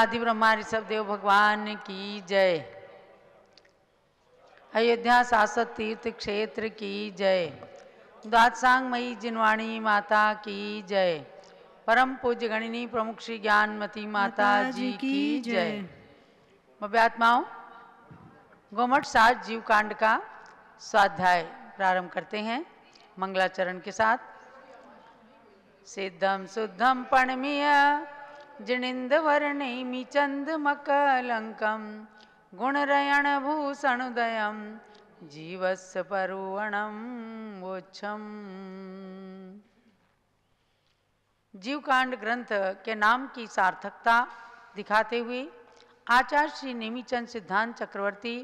आदि ब्रह्मा ऋषभ देव भगवान की जय। अयोध्या शासक तीर्थ क्षेत्र की जय। द्वादशांग मई जिनवाणी माता की जय। परम पूज्य गणिनी प्रमुख श्री ज्ञानमती माता जी की जय। भव्यात्माओं गोमठ सात जीव कांड का स्वाध्याय प्रारंभ करते हैं मंगलाचरण के साथ। सिद्धम शुद्धम पणमीय जिनिंद वर्णेमि चंदमकलंकम गुणरयण भूषणुदयम जीवस्य परुवणम वोच्छम। जीवकांड ग्रंथ के नाम की सार्थकता दिखाते हुए आचार्य श्री नेमीचंद सिद्धांत चक्रवर्ती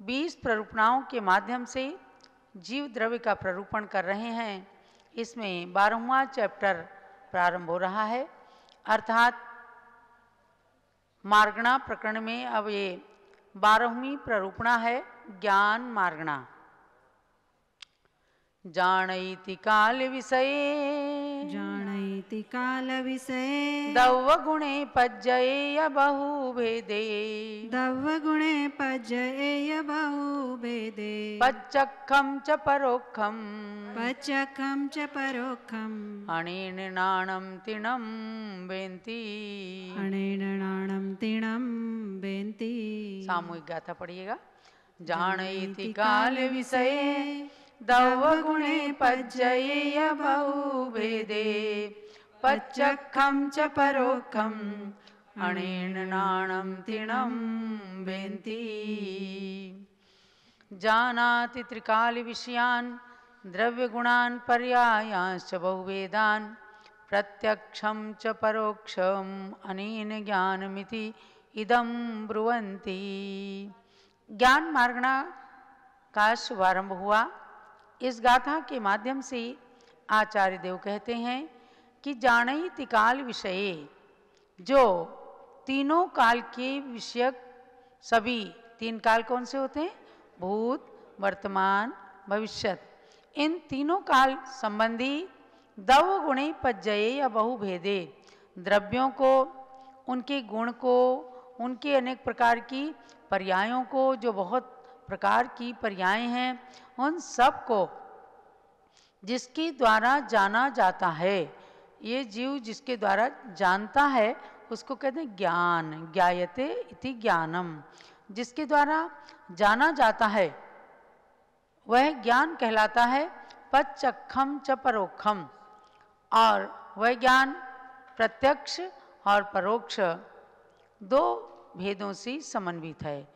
20 प्ररूपणाओं के माध्यम से जीव द्रव्य का प्ररूपण कर रहे हैं। इसमें बारहवा चैप्टर प्रारंभ हो रहा है। अर्थात मार्गणा प्रकरण में अब ये बारहवीं प्ररूपणा है ज्ञान मार्गणा। जानती काल विषये। जाणैति कालविषये दौवगुणे पज्जयेय बहुभेदे। दव्यगुणे पज्जयेय बहुभेदे। पच्चखं च परोक्षं पचकं च परोक्षम् अणेन नाणं तिणं वेन्ति। अणेन नाणं तिणं बेन्ति सामूहिक गाथा पढ़िएगा। जाणैति काल विषये। दौवगुणे पज्जयेय बहुभेदे। पच्चखं च परोक्षम् अणेन नाणं तिणं वेन्ति। जानाति त्रिकालविषयान् द्रव्यगुणान् पर्यायांश्च बहुवेदान् प्रत्यक्षं च परोक्षम् अनेन ज्ञानमिति इदं ब्रुवन्ति। ज्ञान मार्गणा का शुभारंभ हुआ। इस गाथा के माध्यम से आचार्य देव कहते हैं कि जाणई तिकाल विषय। जो तीनों काल के विषयक सभी, तीन काल कौन से होते हैं? भूत, वर्तमान, भविष्यत। इन तीनों काल संबंधी दव गुणे पज्जये या बहुभेदे। द्रव्यों को, उनके गुण को, उनके अनेक प्रकार की पर्यायों को, जो बहुत प्रकार की पर्याय हैं, उन सबको जिसके द्वारा जाना जाता है। ये जीव जिसके द्वारा जानता है, उसको कहते हैं ज्ञान, ज्ञायते इति ज्ञानम। जिसके द्वारा जाना जाता है, वह ज्ञान कहलाता है पच्चखम च परोक्षम। और वह ज्ञान प्रत्यक्ष और परोक्ष, दो भेदों से समन्वित है।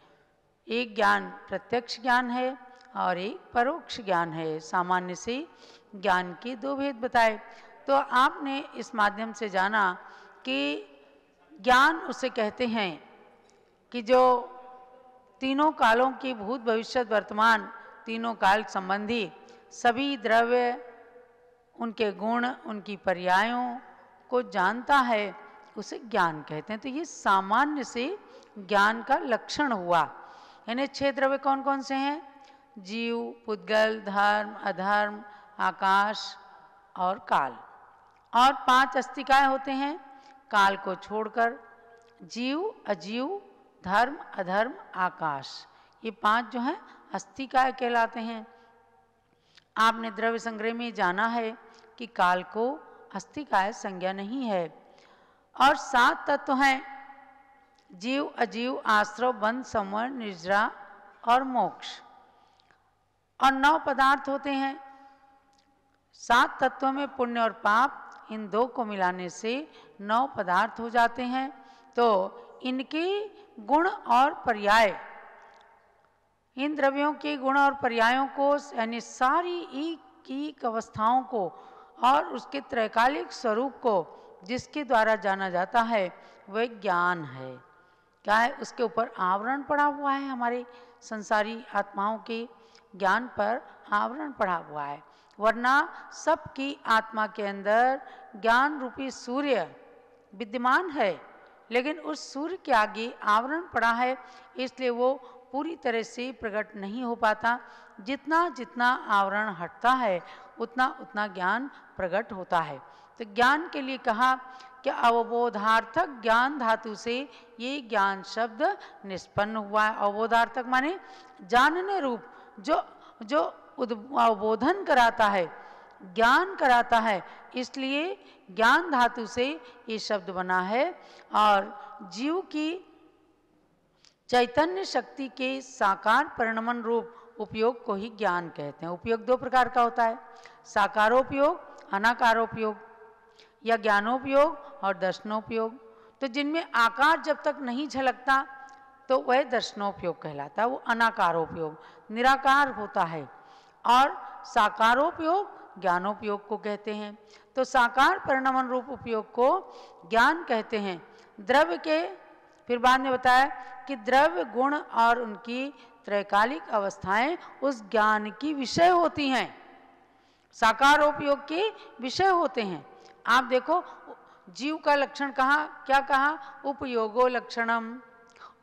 एक ज्ञान प्रत्यक्ष ज्ञान है और एक परोक्ष ज्ञान है। सामान्य से ज्ञान के दो भेद बताए। तो आपने इस माध्यम से जाना कि ज्ञान उसे कहते हैं कि जो तीनों कालों की भूत भविष्य वर्तमान, तीनों काल संबंधी सभी द्रव्य, उनके गुण, उनकी पर्यायों को जानता है, उसे ज्ञान कहते हैं। तो ये सामान्य से ज्ञान का लक्षण हुआ। यानी छह द्रव्य कौन कौन से हैं? जीव, पुद्गल, धर्म, अधर्म, आकाश और काल। और पाँच अस्तिकाएँ होते हैं, काल को छोड़कर, जीव, अजीव, धर्म, अधर्म, आकाश। ये पाँच जो हैं अस्तिकाय कहलाते हैं। आपने द्रव्य संग्रह में जाना है कि काल को अस्थिकाय संज्ञा नहीं है। और सात तत्व हैं, जीव, अजीव, आश्रव, बंध संवर निर्जरा और मोक्ष। और नौ पदार्थ होते हैं। सात तत्वों में पुण्य और पाप इन दो को मिलाने से नौ पदार्थ हो जाते हैं। तो इनके गुण और पर्याय, इन द्रव्यों के गुण और पर्यायों को, यानी सारी एक एक अवस्थाओं को और उसके त्रैकालिक स्वरूप को जिसके द्वारा जाना जाता है, वह ज्ञान है। क्या है? उसके ऊपर आवरण पड़ा हुआ है हमारे संसारी आत्माओं के ज्ञान पर, आवरण पड़ा हुआ है। वरना सबकी आत्मा के अंदर ज्ञान रूपी सूर्य विद्यमान है, लेकिन उस सूर्य के आगे आवरण पड़ा है, इसलिए वो पूरी तरह से प्रकट नहीं हो पाता। जितना जितना आवरण हटता है, उतना उतना ज्ञान प्रकट होता है। तो ज्ञान के लिए कहा कि अवबोधार्थक ज्ञान धातु से ये ज्ञान शब्द निष्पन्न हुआ है। अवबोधार्थक माने जानने रूप, जो जो अवबोधन कराता है, ज्ञान कराता है, इसलिए ज्ञान धातु से ये शब्द बना है और जीव की चैतन्य शक्ति के साकार परिणमन रूप उपयोग को ही ज्ञान कहते हैं। उपयोग दो प्रकार का होता है, साकारोपयोग, अनाकारोपयोग, या ज्ञानोपयोग और दर्शनोपयोग। तो जिनमें आकार जब तक नहीं झलकता तो वह दर्शनोपयोग कहलाता है, वो अनाकारोपयोग, निराकार होता है। और साकारोपयोग ज्ञानोपयोग को कहते हैं। तो साकार परिणमन रूप उपयोग को ज्ञान कहते हैं। द्रव्य के, फिर बाद में बताया कि द्रव्य गुण और उनकी त्रैकालिक अवस्थाएँ उस ज्ञान की विषय होती हैं। साकारोपयोग के विषय होते हैं। आप देखो, जीव का लक्षण कहा, क्या कहा? उपयोगो लक्षणम।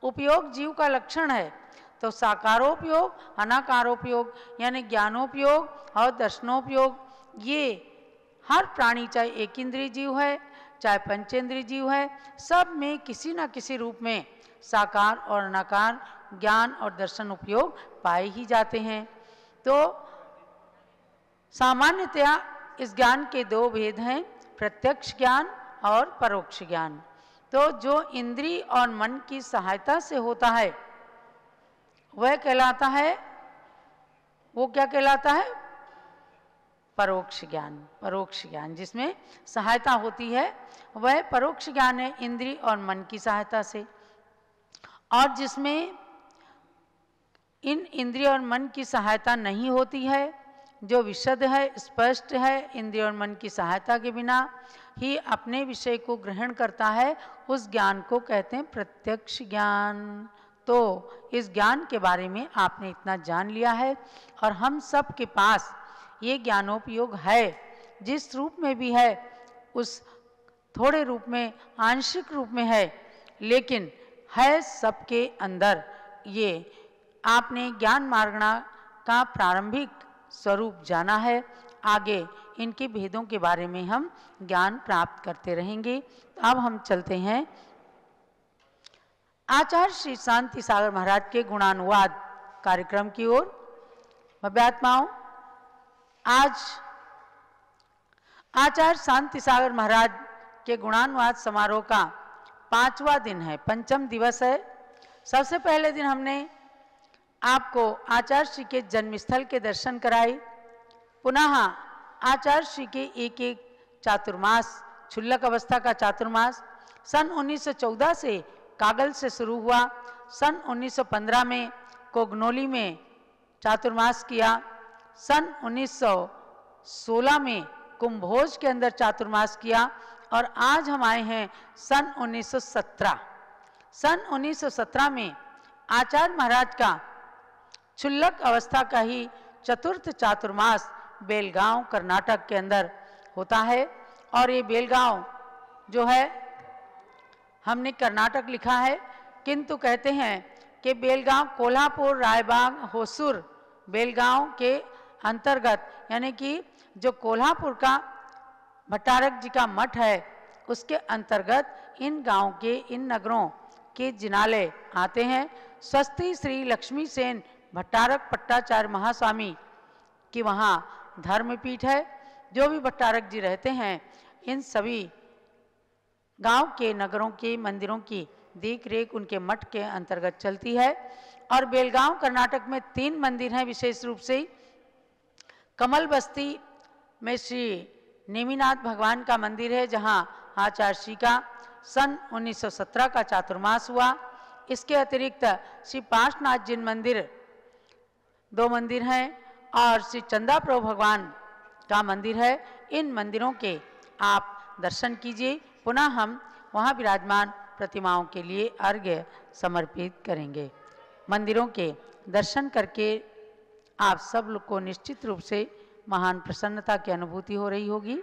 उपयोग जीव का लक्षण है। तो साकारोपयोग, अनाकारोपयोग, यानी ज्ञानोपयोग और दर्शनोपयोग, ये हर प्राणी चाहे एक इंद्रिय जीव है, चाहे पंचेंद्रीय जीव है, सब में किसी न किसी रूप में साकार और अनाकार ज्ञान और दर्शन उपयोग पाए ही जाते हैं। तो सामान्यतया इस ज्ञान के दो भेद हैं, प्रत्यक्ष ज्ञान और परोक्ष ज्ञान। तो जो इंद्री और मन की सहायता से होता है वह कहलाता है, वो क्या कहलाता है? परोक्ष ज्ञान परोक्ष ज्ञान, जिसमें सहायता होती है, वह परोक्ष ज्ञान है इंद्री और मन की सहायता से। और जिसमें इन इंद्रिय और मन की सहायता नहीं होती है, जो विशद है, स्पष्ट है इंद्रिय और मन की सहायता के बिना ही अपने विषय को ग्रहण करता है, उस ज्ञान को कहते हैं प्रत्यक्ष ज्ञान। तो इस ज्ञान के बारे में आपने इतना जान लिया है और हम सब के पास ये ज्ञानोपयोग है, जिस रूप में भी है, उस थोड़े रूप में, आंशिक रूप में है, लेकिन है सबके अंदर। ये आपने ज्ञान मार्गणा का प्रारंभिक स्वरूप जाना है। आगे इनके भेदों के बारे में हम ज्ञान प्राप्त करते रहेंगे। अब हम चलते हैं आचार्य श्री शांति सागर महाराज के गुणानुवाद कार्यक्रम की ओर। भव्यात्माओं आज आचार्य शांति सागर महाराज के गुणानुवाद समारोह का पांचवा दिन है, पंचम दिवस है। सबसे पहले दिन हमने आपको आचार्य श्री के जन्मस्थल के दर्शन कराए। पुनः आचार्य श्री के एक एक चातुर्मास छुल्लक अवस्था का चातुर्मास, सन 1914 से कागल से शुरू हुआ। सन 1915 में कोगनोली में चातुर्मास किया। सन 1916 में कुंभोज के अंदर चातुर्मास किया और आज हम आए हैं सन 1917 सन 1917 में आचार्य महाराज का छुल्लक अवस्था का ही चतुर्थ चातुर्मास बेलगांव, कर्नाटक के अंदर होता है। और ये बेलगांव जो है हमने कर्नाटक लिखा है, किंतु कहते हैं कि बेलगांव, कोल्हापुर, रायबाग, होसुर, बेलगांव के अंतर्गत, यानी कि जो कोल्हापुर का भट्टारक जी का मठ है, उसके अंतर्गत इन गाँव के, इन नगरों के जिनाले आते हैं। स्वस्ति श्री लक्ष्मी सेन भट्टारक पट्टाचार्य महास्वामी की वहाँ धर्मपीठ है। जो भी भट्टारक जी रहते हैं, इन सभी गाँव के नगरों के, मंदिरों की देख रेख उनके मठ के अंतर्गत चलती है। और बेलगांव, कर्नाटक में तीन मंदिर हैं विशेष रूप से। कमल बस्ती में श्री नेमीनाथ भगवान का मंदिर है, जहाँ आचार्य श्री का सन 1917 का चातुर्मास हुआ। इसके अतिरिक्त श्री पार्शनाथ जिन मंदिर, दो मंदिर हैं, और श्री चंदा प्रभु भगवान का मंदिर है। इन मंदिरों के आप दर्शन कीजिए। पुनः हम वहाँ विराजमान प्रतिमाओं के लिए अर्घ्य समर्पित करेंगे। मंदिरों के दर्शन करके आप सब लोग को निश्चित रूप से महान प्रसन्नता की अनुभूति हो रही होगी।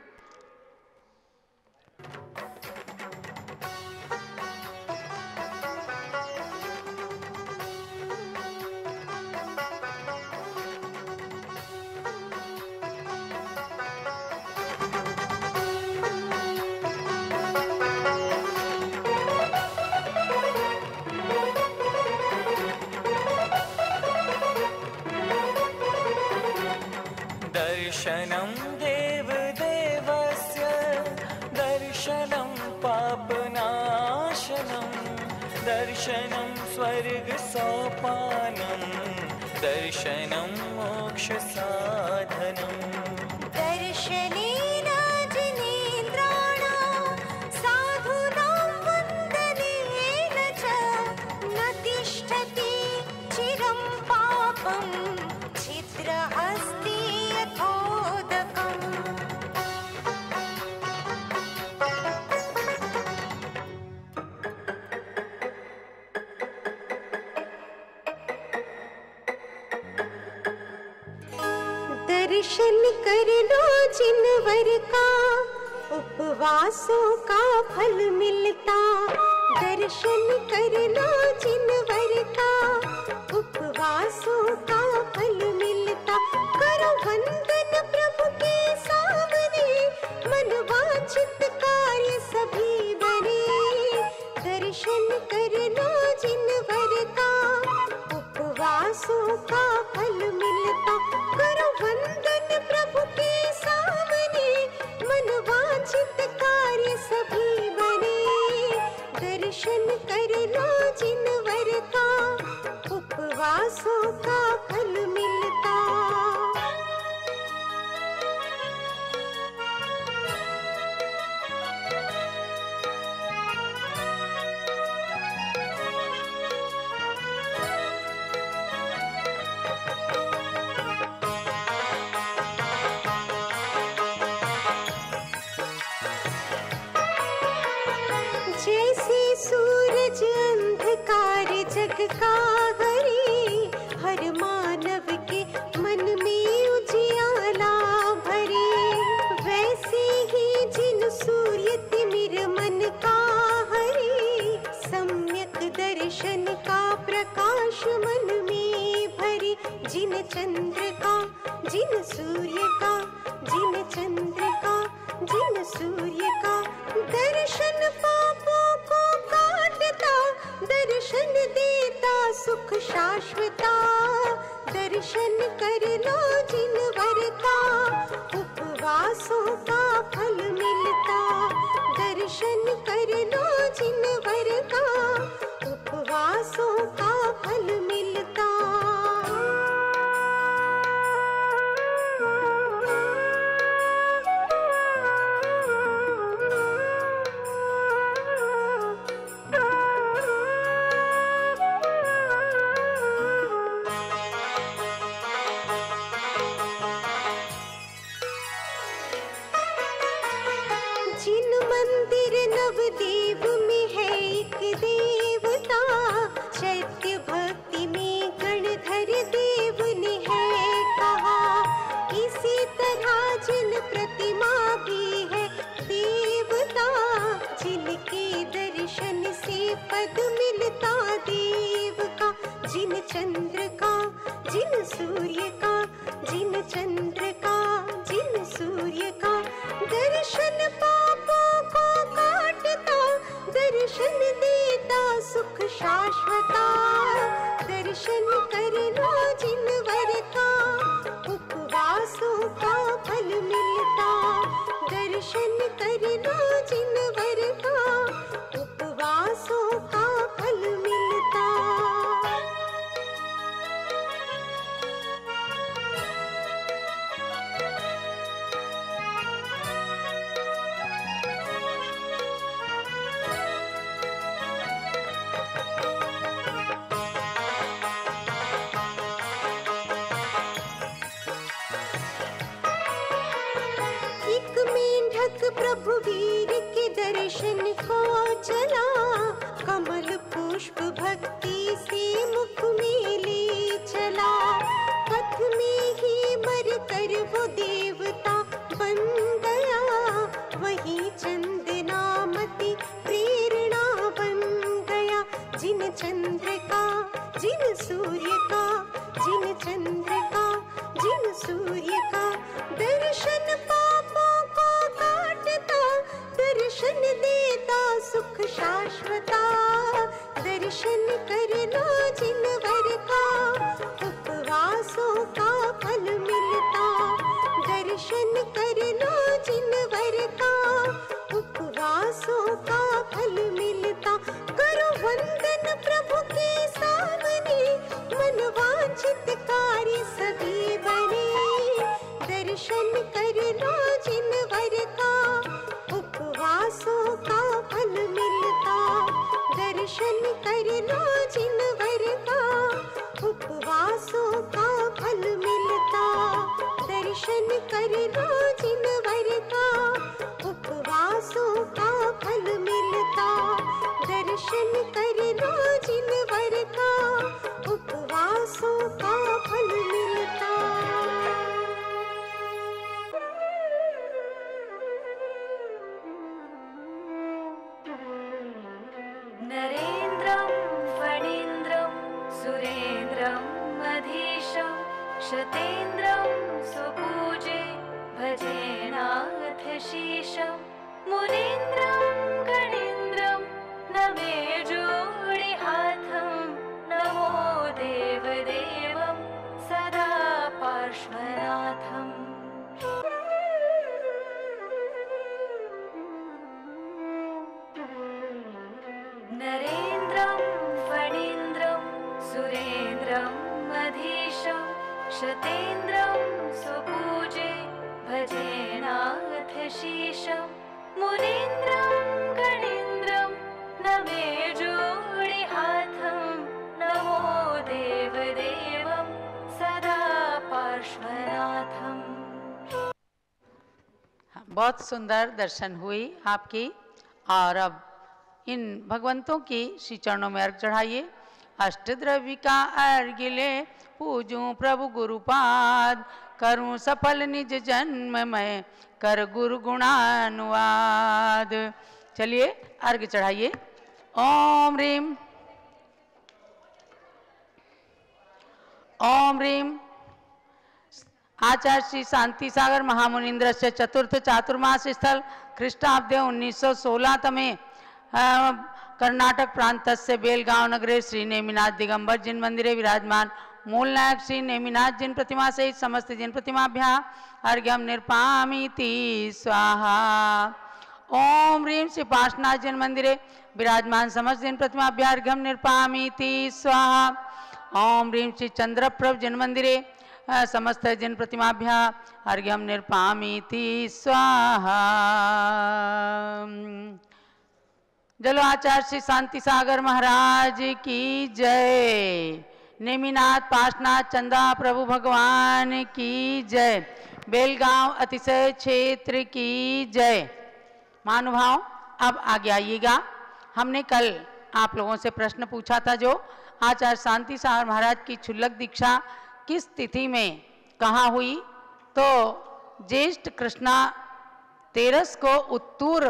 दर्शनं देवदेवस्य दर्शनं पापनाशनं दर्शनं स्वर्गसोपानं दर्शनं मोक्षसाधनम् कर लो जिनवर का उपवासों का फल मिलता। करो वंदन प्रभु के सामने। मन वांछित कार्य सभी बने। दर्शन कर लो जिनवर का उपवासों का फल मिलता। करो वंदन प्रभु के सामने। मन वांछित कार्य सभी दर्शन कर लो जिनवर का उपवासों का फल मिलता सूर्य का, जिन चंद्र का, जिन सूर्य का, दर्शन पापों को काटता, दर्शन देता, सुख शाश्वता। दर्शन कर लो जिन वर का, उपवासों का फल मिलता। दर्शन कर लो जिन वीर के दर्शन को चला। कमल पुष्प भक्ति से मुख में चला। बहुत सुंदर दर्शन हुई आपकी। और अब इन भगवंतों की श्री चरणों में अर्घ चढ़ाइए। अष्टद्रव्य का अर्घ ले पूजूं प्रभु गुरुपाद। करूँ सफल निज जन्म में कर गुरु गुणानुवाद। चलिए अर्घ चढ़ाइए। ओम रीम। ओम रीम। आचार्य श्री शांति सागर महामुनिन्द्र से चतुर्थ चातुर्मास स्थल ख्रीष्टाब्दे 1916 तमे कर्नाटक प्रांत से बेलगांव नगरे श्री नेमिनाथ दिगंबर जिन मंदिरे विराजमान। मूल नायक श्री नेमिनाथ जिन प्रतिमा सहित समस्त जिन प्रतिमाभ्या अर्घ्यम निर्पामीति, स्वाहा। ओम ह्रीम श्री पार्श्वनाथ जिन मंदिरे विराजमान समस्त जिन प्रतिमाभ्या अर्घ्यम निर्पामीति, स्वाहा। ओम ह्रीम श्री चंद्रप्रभ जिन मंदिरे समस्त जिन प्रतिमाभ्या अर्घ्यम निर्पामीति, स्वाहा। जलो आचार्य श्री शांति सागर महाराज की जय। नेमिनाथ पार्शनाथ चंदा, प्रभु भगवान की जय। बेलगांव अतिशय क्षेत्र की जय। महानुभाव, अब आगे आइएगा। हमने कल आप लोगों से प्रश्न पूछा था जो आचार्य शांति सागर महाराज की छुल्लक दीक्षा किस तिथि में कहाँ हुई? तो ज्येष्ठ कृष्णा तेरस को उत्तूर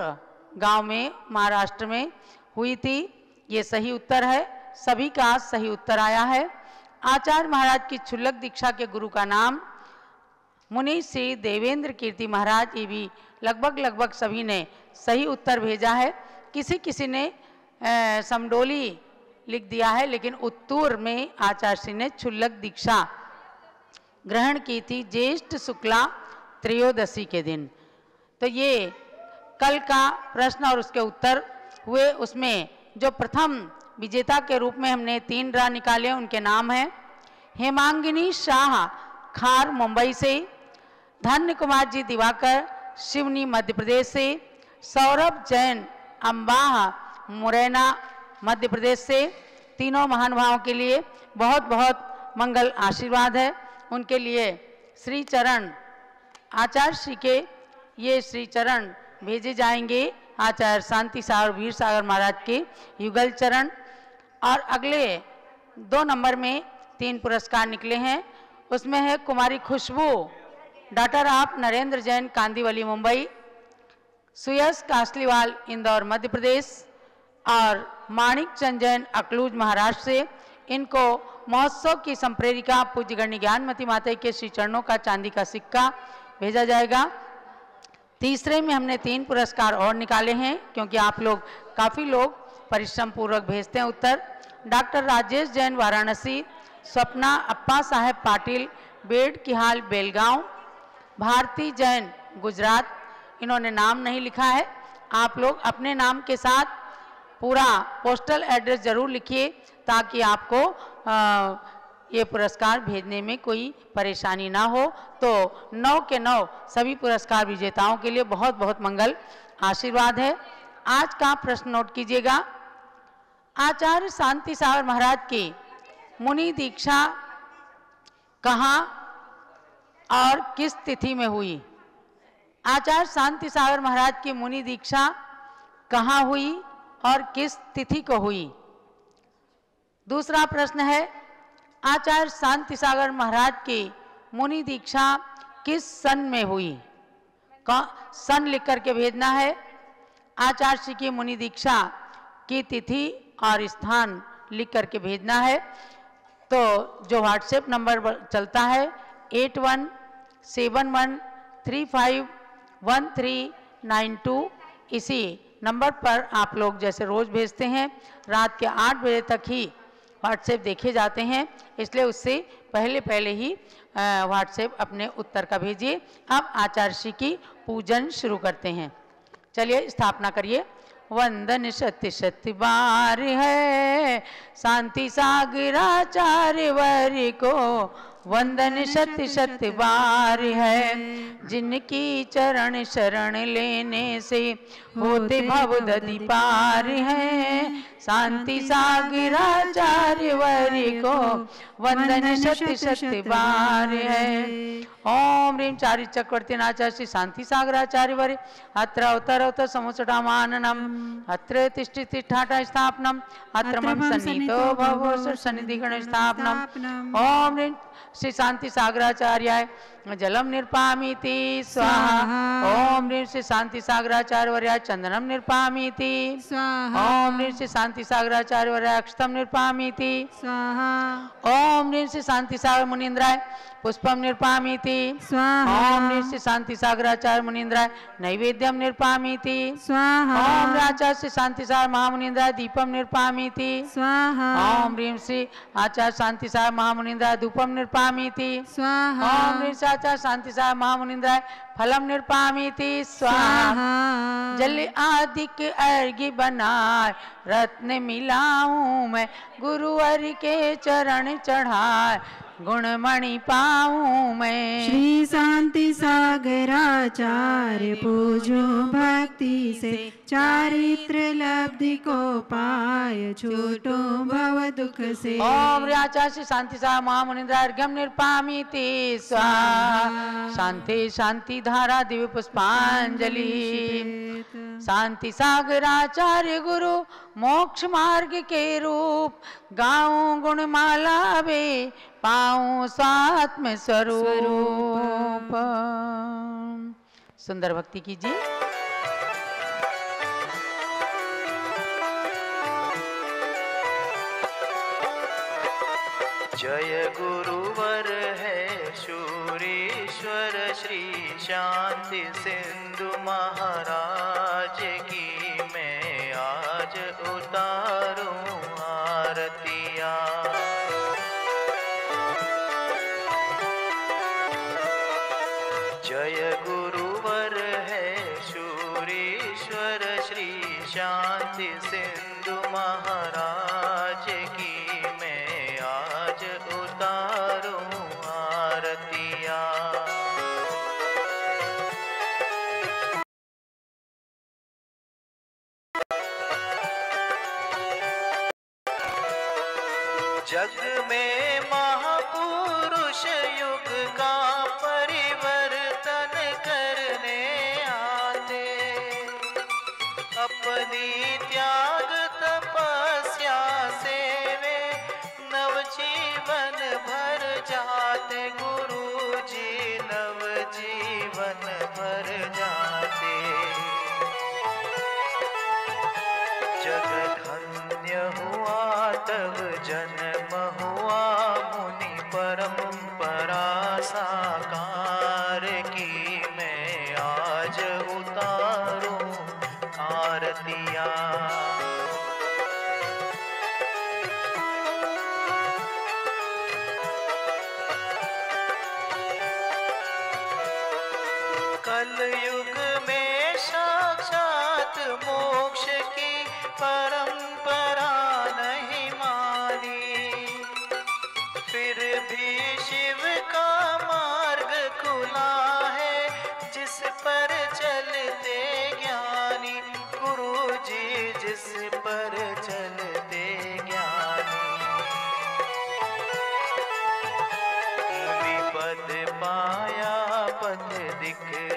गाँव में, महाराष्ट्र में हुई थी। ये सही उत्तर है। सभी का सही उत्तर आया है। आचार्य महाराज की छुल्लक दीक्षा के गुरु का नाम मुनि श्री देवेंद्र कीर्ति महाराज, ये भी लगभग लगभग सभी ने सही उत्तर भेजा है। किसी किसी ने समडोली लिख दिया है, लेकिन उत्तूर में आचार्य श्री ने छुल्लक दीक्षा ग्रहण की थी ज्येष्ठ शुक्ला त्रयोदशी के दिन। तो ये कल का प्रश्न और उसके उत्तर हुए। उसमें जो प्रथम विजेता के रूप में हमने तीन ड्रा निकाले, उनके नाम हैं हेमांगिनी शाह खार, मुंबई से, धन्य कुमार जी दिवाकर, शिवनी, मध्य प्रदेश से, सौरभ जैन अम्बाह मुरैना, मध्य प्रदेश से। तीनों महानुभावों के लिए बहुत बहुत मंगल आशीर्वाद है। उनके लिए श्री चरण आचार्य श्री के ये श्री चरण भेजे जाएँगे आचार्य शांति सागर वीर सागर महाराज के युगल चरण। और अगले दो नंबर में तीन पुरस्कार निकले हैं। उसमें है कुमारी खुशबू, डॉक्टर आप नरेंद्र जैन, कांदीवली, मुंबई सुयस कासलीवाल, इंदौर, मध्य प्रदेश और माणिक चंद जैन अकलूज महाराष्ट्र से। इनको महोत्सव की संप्रेरिका पूज्य गण्य ज्ञानमती माता के श्री चरणों का चांदी का सिक्का भेजा जाएगा। तीसरे में हमने तीन पुरस्कार और निकाले हैं, क्योंकि आप लोग, काफ़ी लोग परिश्रम पूर्वक भेजते हैं उत्तर। Doctor Rajesh Jain Varanasi, Swapna Appa Saheb Patil, Bedkihal Belgaum, Bharti Jain Gujarat. इन्होंने नाम नहीं लिखा है। आप लोग अपने नाम के साथ पूरा पोस्टल एड्रेस ज़रूर लिखिए ताकि आपको ये पुरस्कार भेजने में कोई परेशानी ना हो। तो नौ के नौ सभी पुरस्कार विजेताओं के लिए बहुत बहुत मंगल आशीर्वाद है। आज का प्रश्न नोट कीजिएगा। आचार्य शांति सागर महाराज की मुनि दीक्षा कहाँ और किस तिथि में हुई? आचार्य शांति सागर महाराज की मुनि दीक्षा कहाँ हुई और किस तिथि को हुई? दूसरा प्रश्न है, आचार्य शांति सागर महाराज की मुनि दीक्षा किस सन में हुई? सन लिख करके भेजना है। आचार्य श्री की मुनि दीक्षा की तिथि और स्थान लिख करके भेजना है। तो जो व्हाट्सएप नंबर चलता है, eight one seven one three five one three nine two. इसी नंबर पर आप लोग जैसे रोज़ भेजते हैं, रात के आठ बजे तक ही व्हाट्सएप देखे जाते हैं, इसलिए उससे पहले पहले ही व्हाट्सएप अपने उत्तर का भेजिए। अब आचार्य की पूजन शुरू करते हैं। चलिए स्थापना करिए। वंदन सत्य सत्य बार है, शांति सागराचार्य वर को वंदन सत्य सत्य बार है। जिनकी चरण शरण लेने से होते भव ददि पार है। शांति सागराचार्य वर को वंदन सत्य सत्य बार है। ओम ह्रीं चारि चक्रवर्ती नाचार्य श्री शांति सागराचार्य वरे। अत्र अवतर अवतर समुचटामाननम। अत्र तिष्ठि तिष्ठाटा स्थापनम। अत्र मम सन्नितो भवो सन्निधि गण स्थापनम ओम ह्रीं श्री शांति सागराचार्य जलम निर्पामीति स्वाहा। ओम ह्रीं श्री शांति सागराचार्य वर्या चंदनम निर्पामीति। स्वाहा। ओम ह्रीं श्री शांति सागराचार्य वर्या अक्षतम निर्पामीति। स्वाहा। ओम ह्रीं श्री शांति सागर मुनीन्द्राय पुष्पम निर्पामीति। स्वाहा। ओम ह्रीं श्री शांति सागराचार्य मुनीन्द्राय। नैवेद्यम निर्पामीति। स्वाहा। ओम आचार्य श्री शांति सागर महामुनीन्द्राय दीपम निर्पामीति। स्वाहा। ओम ह्रीं श्री आचार्य शांति सागर महामुनीन्द्राय धूपम निर्पामीति। स्वाहा। ओम ह्रीं श्री आचार्य शांति सागर महामुनीन्द्राय फलम निर्पामीति। स्वाहा। जल आदि के अर्घ्य बनाए रत्न मिलाऊं मैं गुरुवर के चरण चढ़ाए। गुणमणि पाऊँ मैं श्री शांति सागराचार्य पूजो भक्ति से चारित्र लब्धि को पाय छूटो भव दुख से ओम आचार्य शांति सा महामुनिंद्र अर्घ्यम निर्पामीति स्वाहा। शांति शांति धारा दिव्य पुष्पांजलि। शांति सागराचार्य गुरु मोक्ष मार्ग के रूप। गाऊं गुणमाला वे पाऊँ स्वात्म स्वरूप। सुंदर भक्ति कीजिए। जय गुरुवर है शूरीश्वर श्री शांति सिंधु महाराज की जाते गुरु जी नव जीवन भर जाते दिखे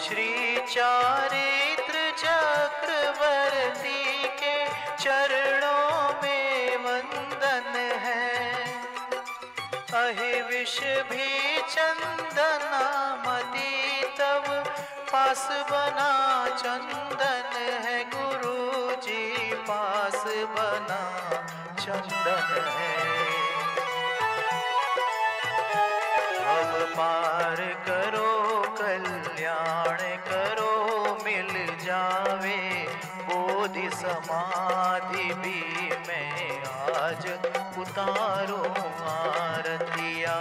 श्री चारित्र चक्रवर्ती के चरणों में वंदन है। अहि विष भी चंदना मती तब पास बना चंदन है। गुरु जी पास बना चंदन है। अब पार करो बोधि समाधि भी मैं आज उतारो आरतिया।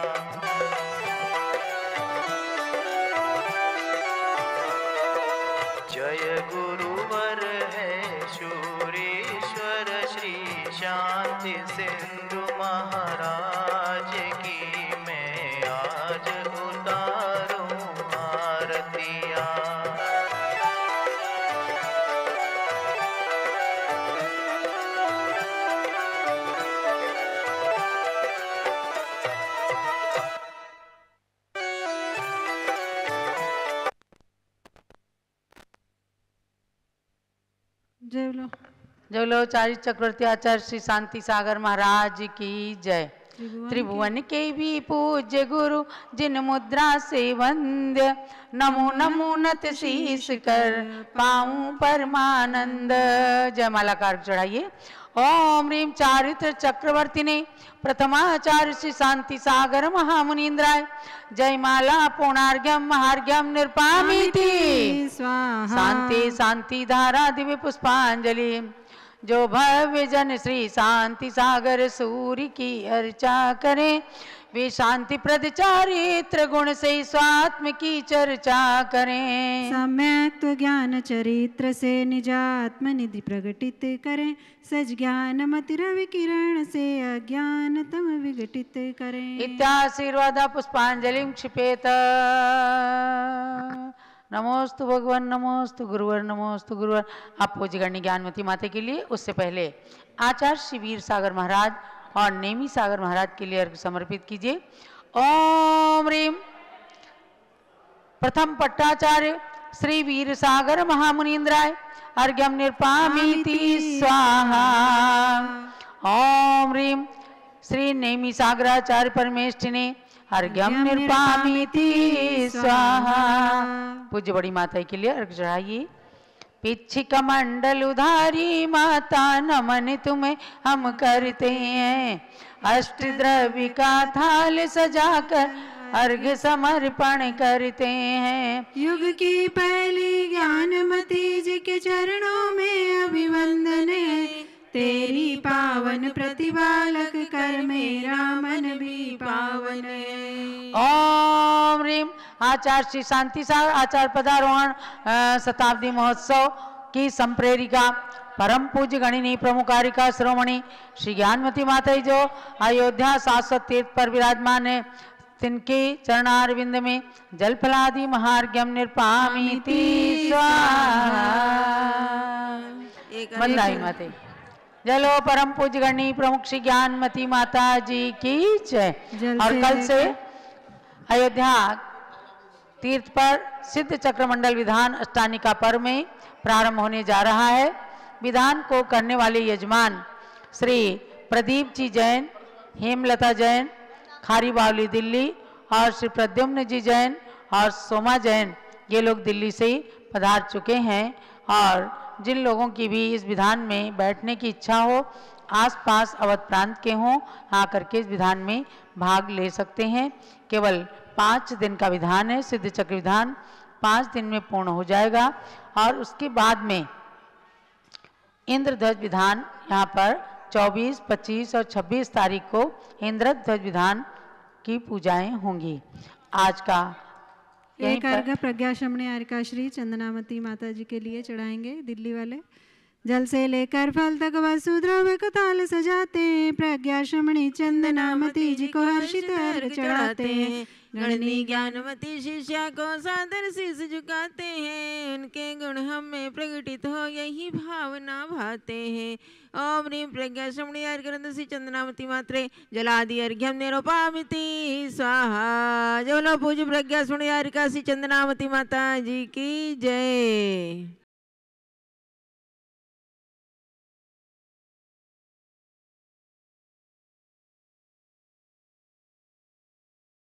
जय लो चारी चक्रवर्ती आचार्य श्री शांति सागर महाराज की जय। त्रिभुवन के भी पूज्य गुरु जिन मुद्रा से वंद्य नमो नमो नत शीस कर पाऊँ परमानंद। जयमाला कार चढ़ाइए। ओम रीम चारित्र चक्रवर्ती ने प्रथमाचार्य श्री शांति सागर महामुनीन्द्राय जयमाला पूर्णार्घ्यम महार्घ्यम स्वाहा। शांति शांति धारा दिव्य पुष्पांजलि। जो भव्य जन श्री शांति सागर सूर्य की अर्चा करें। वे शांति प्रद चारित्र गुण से स्वात्म की चर्चा करें। सम्यक ज्ञान चरित्र से निजात्म निधि प्रकटित करें। सज ज्ञान मति रवि किरण से अज्ञान तम विघटित करें। इत्याशीर्वाद पुष्पांजलि क्षिपेत। नमोस्तु भगवान, नमोस्तु गुरुवर नमोस्तु गुरुवर। आप पूज्य गण्य ज्ञानमती माता के लिए, उससे पहले आचार्य शिवीर सागर महाराज और नेमी सागर महाराज के लिए अर्घ समर्पित कीजिए। ओम रीम। प्रथम पट्टाचार्य श्री वीर सागर महामुनीन्द्राय, अर्घ्यम निर्पामीति, स्वाहा। ओम रीम। श्री नेमी सागराचार्य परमेष्ठिने अर्घ्यम निर्पामीति स्वाहा। पूज्य बड़ी माता के लिए अर्घ चढ़ाइए। पिछिक मंडल उधारी माता नमन तुम्हें हम करते हैं। अष्ट द्रव्य का थाल सजाकर अर्घ समर्पण करते हैं। युग की पहली ज्ञानमती जी के चरणों में अभिवंदन है। तेरी पावन प्रतिपालक कर मेरा मन भी पावन। ओम रीम। आचार्य श्री शांति सागर आचार्य पदारोहण शताब्दी महोत्सव की संप्रेरिका परम पूज्य गणिनी प्रमुखारिका श्रोमणी श्री ज्ञानमती माता जो अयोध्या शाश्वत तीर्थ पर विराजमान है तिनके चरणारविंद में जल फलादि महार्घ्यम निर्पामीति। स्वाहा। बंदाई माते जलो परम पूज्य गणी प्रमुख श्री ज्ञानमती माता जी की जय। और कल से अयोध्या तीर्थ पर सिद्ध चक्रमंडल विधान अष्टानिका पर्व में प्रारंभ होने जा रहा है। विधान को करने वाले यजमान श्री प्रदीप जी जैन हेमलता जैन खारी बावली दिल्ली और श्री प्रद्युम्न जी जैन और सोमा जैन ये लोग दिल्ली से ही पधार चुके हैं। और जिन लोगों की भी इस विधान में बैठने की इच्छा हो आसपास अवध प्रांत के हों आकर के इस विधान में भाग ले सकते हैं। केवल पाँच दिन का विधान है सिद्ध चक्र विधान। पाँच दिन में पूर्ण हो जाएगा और उसके बाद में इंद्रध्वज विधान यहाँ पर 24, 25 और 26 तारीख को इंद्रध्वज विधान की पूजाएँ होंगी। आज का एक अर्घ प्रज्ञा शमणी अर्काश्री श्री चंदनामती माता जी के लिए चढ़ाएँगे दिल्ली वाले। जल से लेकर फल तक वसुद्रव ताल सजाते प्रज्ञा शमणी चंदनामती जी को हर्षित चढ़ाते गणनी ज्ञानवती शिष्या को सादर शीस झुकाते हैं। उनके गुण हमें प्रकटित हो यही भावना भाते हैं। ओम ह्रीम प्रज्ञा श्रमणी ग्रंथ श्री चंदनावती मात्रे जलादि अर्घ्यम निरोपामिति। स्वाहा जो लो पूज प्रज्ञा श्रमणी श्री चंदनावती माता जी की जय।